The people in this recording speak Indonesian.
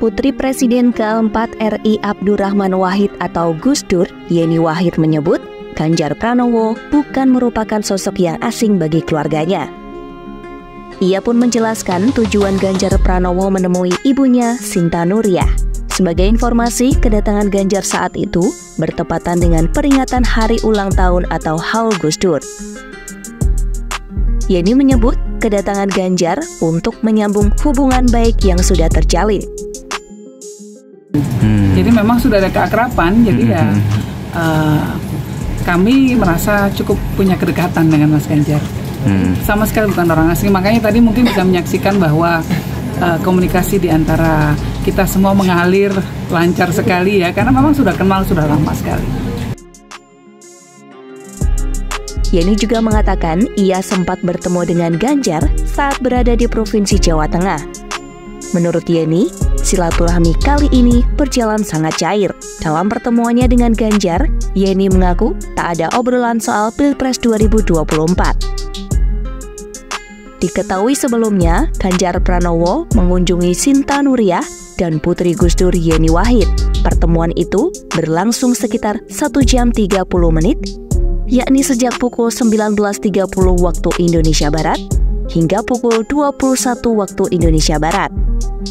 Putri Presiden keempat RI Abdurrahman Wahid atau Gus Dur, Yeni Wahid menyebut, Ganjar Pranowo bukan merupakan sosok yang asing bagi keluarganya. Ia pun menjelaskan tujuan Ganjar Pranowo menemui ibunya, Sinta Nuria. Sebagai informasi, kedatangan Ganjar saat itu bertepatan dengan peringatan hari ulang tahun atau Haul Gus Dur. Yeni menyebut kedatangan Ganjar untuk menyambung hubungan baik yang sudah terjalin. Hmm. Jadi memang sudah ada keakraban, jadi ya uh, kami merasa cukup punya kedekatan dengan Mas Ganjar. Hmm. Sama sekali bukan orang asing, makanya tadi mungkin bisa menyaksikan bahwa uh, komunikasi di antara kita semua mengalir lancar sekali ya, karena memang sudah kenal sudah lama sekali. Yeni juga mengatakan ia sempat bertemu dengan Ganjar saat berada di Provinsi Jawa Tengah. Menurut Yeni, silaturahmi kali ini berjalan sangat cair. Dalam pertemuannya dengan Ganjar, Yeni mengaku tak ada obrolan soal Pilpres 2024. Diketahui sebelumnya, Ganjar Pranowo mengunjungi Sinta Nuriyah dan Putri Gus Dur Yeni Wahid. Pertemuan itu berlangsung sekitar 1 jam 30 menit, yakni sejak pukul 19.30 waktu Indonesia Barat hingga pukul 21 waktu Indonesia Barat. Thank you.